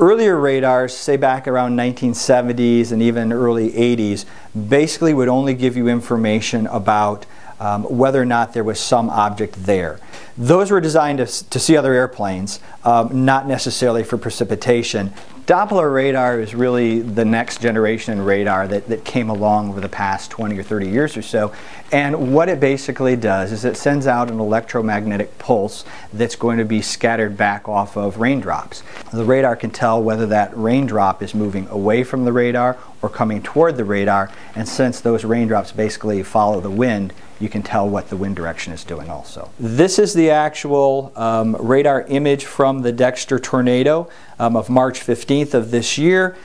Earlier radars, say back around 1970s and even early 80s, basically would only give you information about um, whether or not there was some object there. Those were designed to, to see other airplanes, um, not necessarily for precipitation. Doppler radar is really the next generation radar that, that came along over the past 20 or 30 years or so. And what it basically does is it sends out an electromagnetic pulse that's going to be scattered back off of raindrops. The radar can tell whether that raindrop is moving away from the radar or coming toward the radar. And since those raindrops basically follow the wind, you can tell what the wind direction is doing also. This is the actual um, radar image from the Dexter tornado um, of March 15th of this year.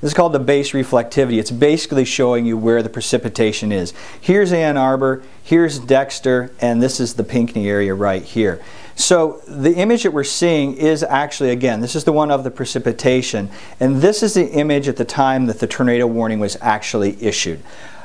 This is called the base reflectivity. It's basically showing you where the precipitation is. Here's Ann Arbor, here's Dexter, and this is the Pinckney area right here. So the image that we're seeing is actually, again, this is the one of the precipitation, and this is the image at the time that the tornado warning was actually issued.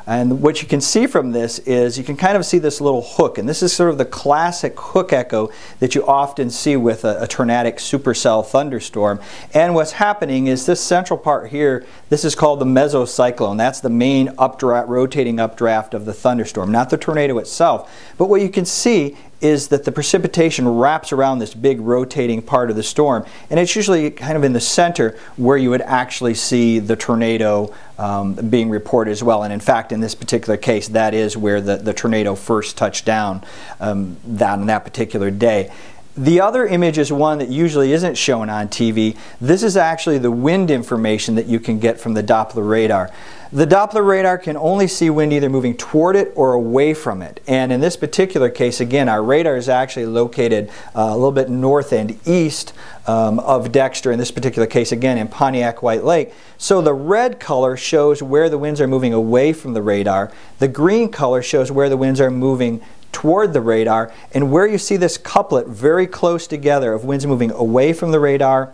And what you can see from this is you can kind of see this little hook, and this is sort of the classic hook echo that you often see with a, a tornadic supercell thunderstorm. And what's happening is this central part here, this is called the mesocyclone. That's the main updraft, rotating updraft of the thunderstorm, not the tornado itself. But what you can see is that the precipitation wraps around this big rotating part of the storm and it's usually kind of in the center where you would actually see the tornado um, being reported as well and in fact in this particular case that is where the, the tornado first touched down um, that, on that particular day. The other image is one that usually isn't shown on TV. This is actually the wind information that you can get from the Doppler radar. The Doppler radar can only see wind either moving toward it or away from it. And in this particular case, again, our radar is actually located uh, a little bit north and east um, of Dexter, in this particular case, again, in Pontiac White Lake. So the red color shows where the winds are moving away from the radar. The green color shows where the winds are moving toward the radar and where you see this couplet very close together of winds moving away from the radar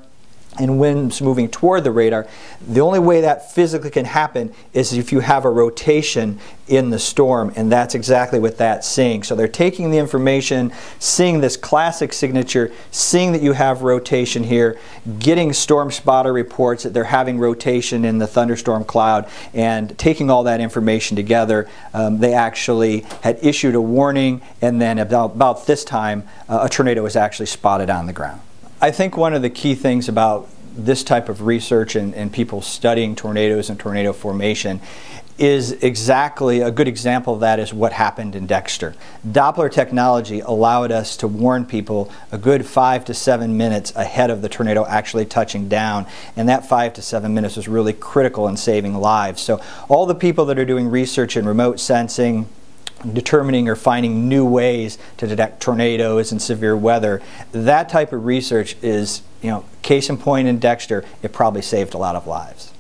and winds moving toward the radar, the only way that physically can happen is if you have a rotation in the storm, and that's exactly what that's seeing. So they're taking the information, seeing this classic signature, seeing that you have rotation here, getting storm spotter reports that they're having rotation in the thunderstorm cloud, and taking all that information together, um, they actually had issued a warning, and then about, about this time, uh, a tornado was actually spotted on the ground. I think one of the key things about this type of research and, and people studying tornadoes and tornado formation is exactly a good example of that is what happened in Dexter. Doppler technology allowed us to warn people a good five to seven minutes ahead of the tornado actually touching down, and that five to seven minutes was really critical in saving lives. So all the people that are doing research in remote sensing, determining or finding new ways to detect tornadoes and severe weather. That type of research is, you know, case in point in Dexter, it probably saved a lot of lives.